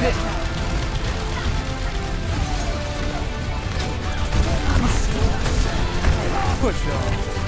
pit. Push on.